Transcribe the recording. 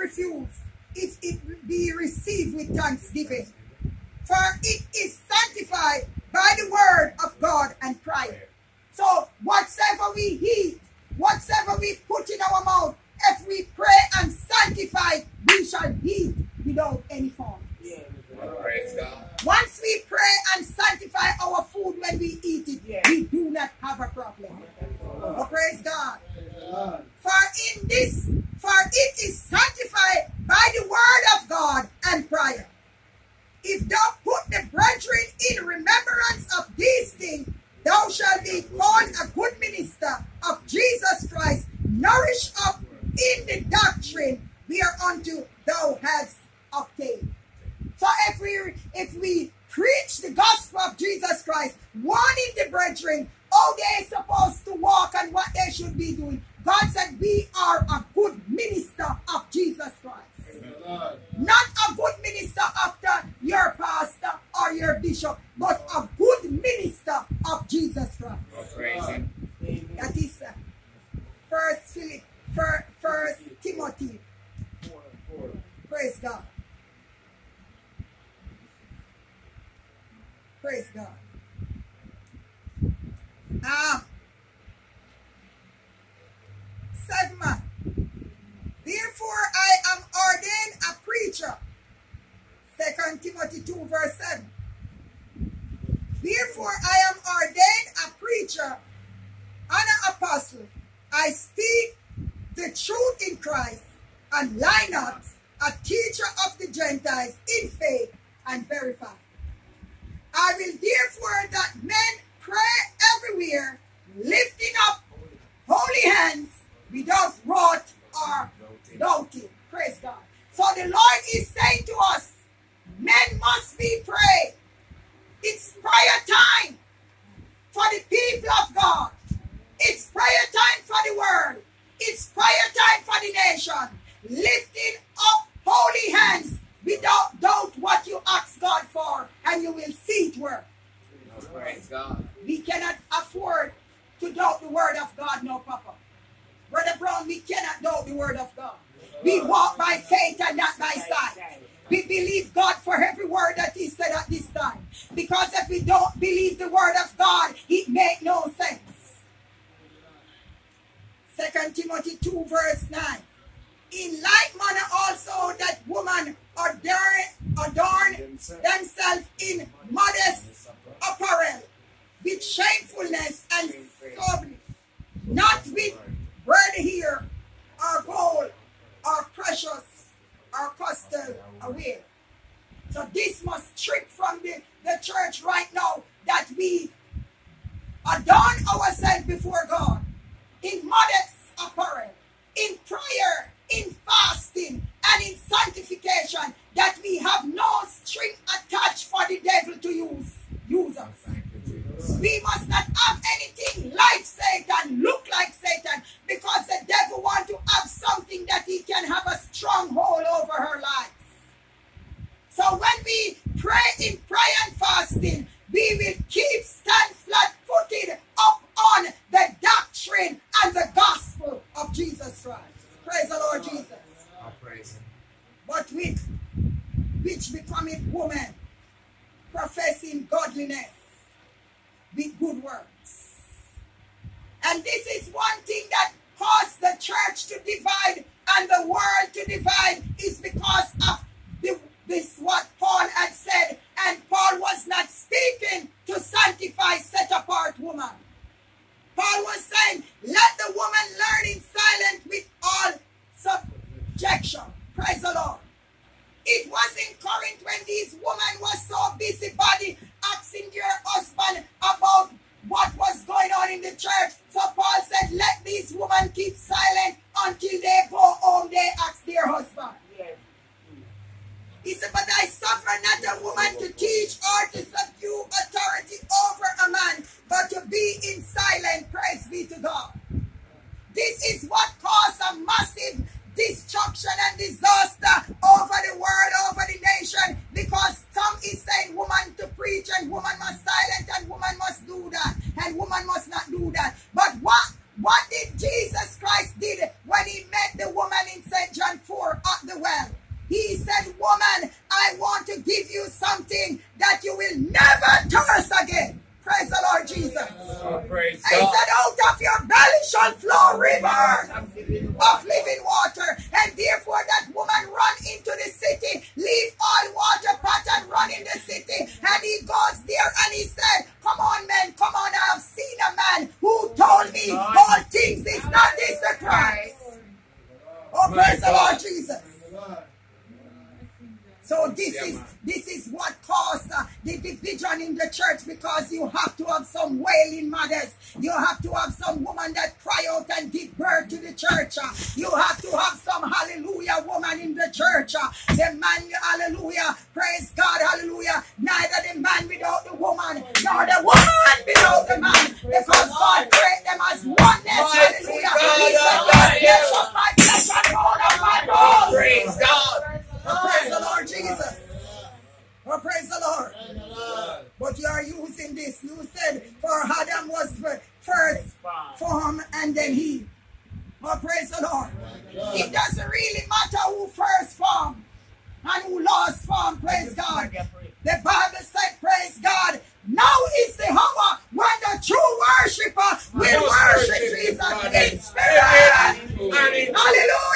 nothing to be refused if it be received with thanksgiving. For it is sanctified by the word of God and prayer. So whatsoever we eat, whatsoever we put in our mouth, if we pray and sanctify, we shall eat without any form. Praise God. Once we pray and sanctify our food when we eat it, we do not have a problem. Oh, praise God. For in this, for it is sanctified by the word of God and prayer. If thou put the brethren in remembrance of these things, thou shalt be called a good minister of Jesus Christ, nourished up in the doctrine whereunto thou hast obtained. So if we if we preach the gospel of Jesus Christ, warning the brethren how they're supposed to walk and what they should be doing, God said we are a good minister of Jesus Christ. Not a good minister after your pastor or your bishop, but a good minister of Jesus Christ. Praise Him. That is uh, First Philip, First, First Timothy. Praise God. Praise God. Ah. Seven. Therefore I am ordained a preacher. Second Timothy 2 verse 7. Therefore I am ordained a preacher and an apostle. I speak the truth in Christ and lie not, a teacher of the Gentiles in faith and verify. I will therefore that men pray everywhere, lifting up holy hands without wrath or doubting. Praise God. So the Lord is saying to us, men must be prayed. It's prayer time for the people of God. It's prayer time for the world. It's prayer time for the nation. Lifting up holy hands without doubt what you ask God for, and you will see it work. Praise God. We cannot afford to doubt the word of God, no, Papa. Brother Brown, we cannot doubt the word of God. We walk by faith and not by sight. We believe God for every word that He said at this time. Because if we don't believe the word of God, it make no sense. Second Timothy 2 verse 9. In like manner also that woman adorn, adorn themselves in modest apparel, with shamefulness and soberness, not with red hair or gold or precious or custom away. So this must strip from the, the church right now that we adorn ourselves before God in modest apparel, in prayer, in fasting, and in sanctification, that we have no string attached for the devil to use, use us. We must not have And this is one thing that caused the church to divide and the world to divide is because of the, this what Paul had said. And Paul was not speaking to sanctify, set apart woman. Paul was saying, let the woman learn in silence with all subjection. Praise the Lord. It was in Corinth when these women were so busybody asking their husband about what was going on in the Praise be to God. This is what caused a massive destruction and disaster over the world, over the nation, because some is saying woman to preach and woman must silent and woman must do that and woman must not do that. But what what did Jesus Christ did when he met the woman in St. John 4 at the well? He said, woman, I want to give you something that you will never thirst again. Praise the Lord Jesus. He said, out of your belly shall flow rivers of living water. And therefore that woman run into the city, leave all water pot and run in the city. And he goes there and he said, come on men, come on, I have seen a man who told me all things is not division in the church because you have to have some wailing mothers. You have to have some woman that cry out and give birth to the church. You have to have some hallelujah woman in the church. The It doesn't really matter who first formed and who lost form. Praise God. The Bible said, praise God. Now is the hour when the true worshiper will worship Jesus in spirit. Hallelujah.